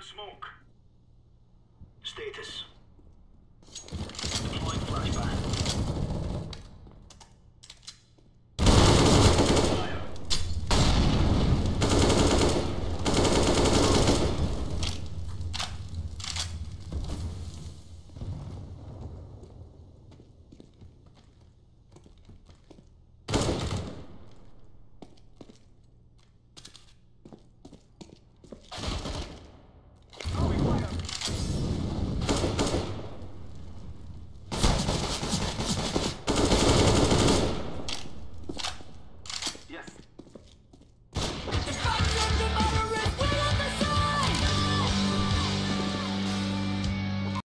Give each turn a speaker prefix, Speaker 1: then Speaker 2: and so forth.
Speaker 1: smoke. Status.